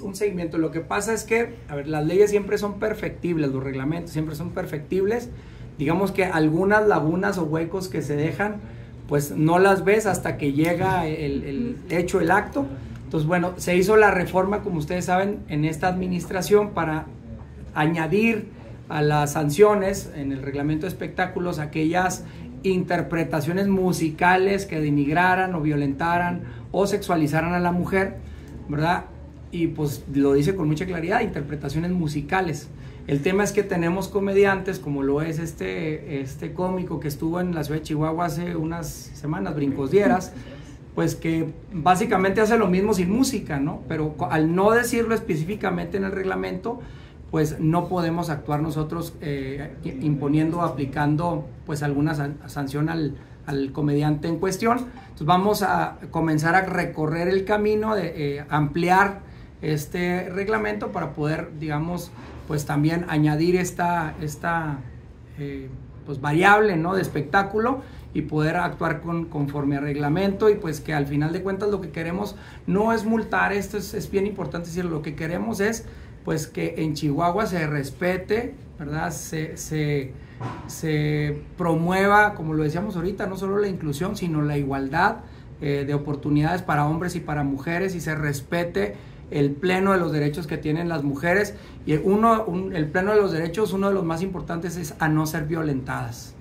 un seguimiento. Lo que pasa es que, a ver, las leyes siempre son perfectibles, los reglamentos siempre son perfectibles. Digamos que algunas lagunas o huecos que se dejan, pues no las ves hasta que llega el, el hecho, el acto. Entonces, bueno, se hizo la reforma, como ustedes saben, en esta administración para añadir a las sanciones en el reglamento de espectáculos aquellas interpretaciones musicales que denigraran o violentaran o sexualizaran a la mujer, ¿verdad? Y pues lo dice con mucha claridad, interpretaciones musicales. El tema es que tenemos comediantes, como lo es este, este cómico que estuvo en la ciudad de Chihuahua hace unas semanas, Brincos Dieras, pues que básicamente hace lo mismo sin música, ¿no? Pero al no decirlo específicamente en el reglamento, pues no podemos actuar nosotros eh, imponiendo, aplicando pues alguna sanción al, al, comediante en cuestión. Entonces vamos a comenzar a recorrer el camino de eh, ampliar este reglamento para poder, digamos, pues también añadir esta, esta eh, pues variable ¿no? de espectáculo y poder actuar con, conforme a reglamento y pues que al final de cuentas lo que queremos no es multar, esto es, es bien importante decirlo, lo que queremos es pues que en Chihuahua se respete, ¿verdad? Se, se promueva, como lo decíamos ahorita, no solo la inclusión, sino la igualdad eh, de oportunidades para hombres y para mujeres y se respete el pleno de los derechos que tienen las mujeres. Y uno, el pleno de los derechos, uno de los más importantes es a no ser violentadas.